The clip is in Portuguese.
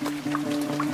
Música